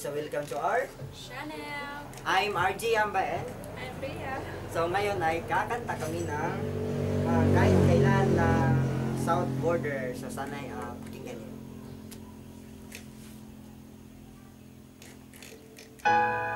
so welcome to our Chanel. I'm RJ Ambaen. I'm Bea. So ngayon ay kakanta kami ng uh, kahit kailan ng South Border. So sana'y uh, pakinggan niyo. Para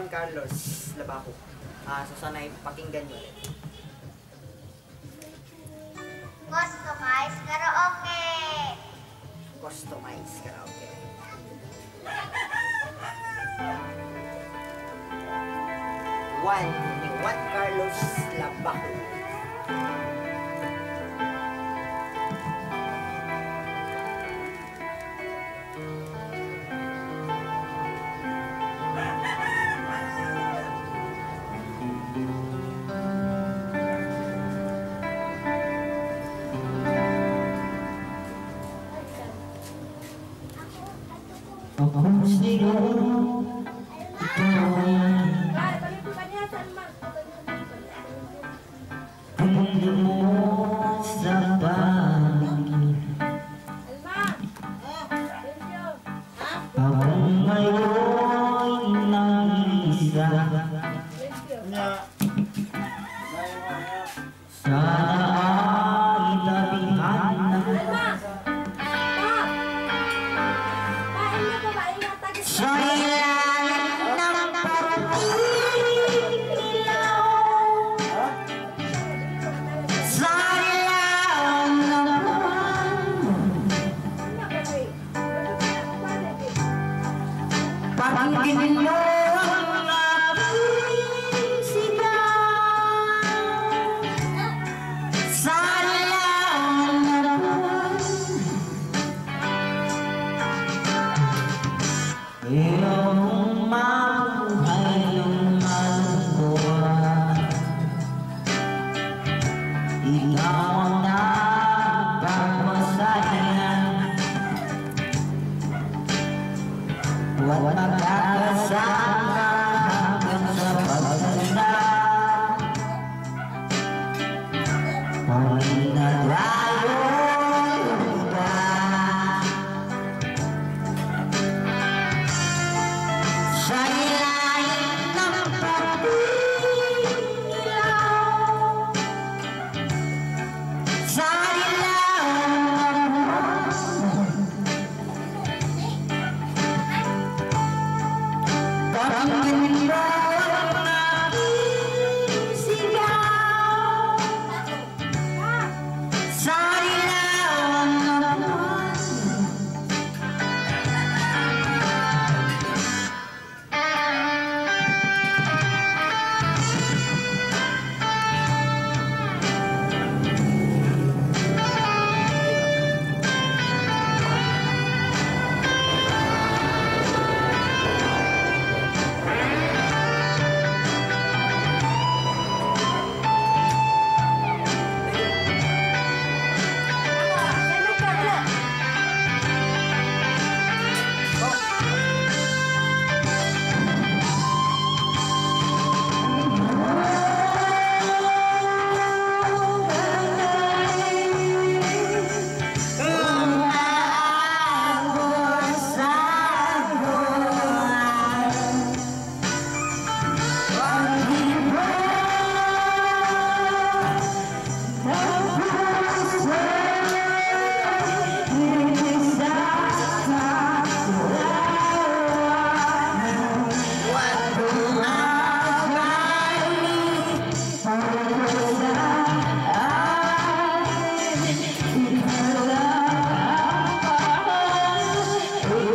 Juan Carlos Labajo. Ah, so sana'y pakinggan nyo ulit. Customize karaoke. Customize karaoke. Juan ni Juan Carlos Labajo. 心の痛み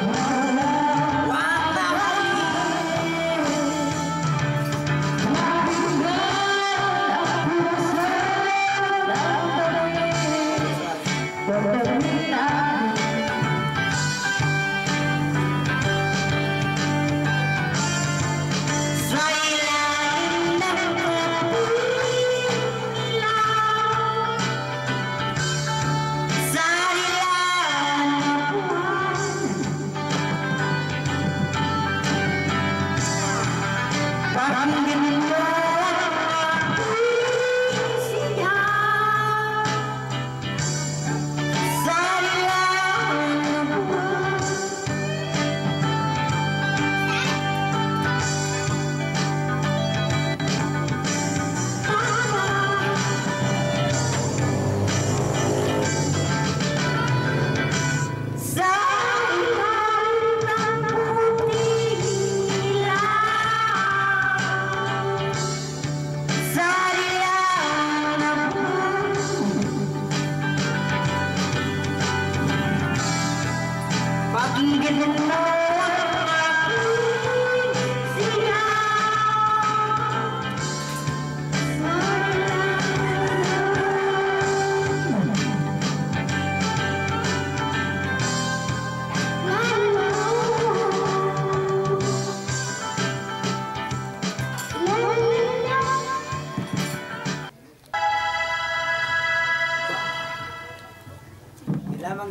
Lord.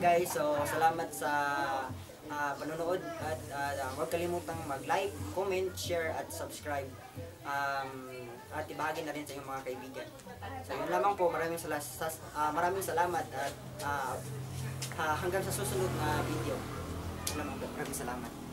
Guys. So, salamat sa ah, panonood at ah, huwag kalimutang mag-like, comment, share at subscribe. Um, at ibahagi na rin sa inyong mga kaibigan. So, yun lamang po. Maraming, sala- sas- ah, maraming salamat at ah, ah, hanggang sa susunod na video. Yun lamang po. Maraming salamat.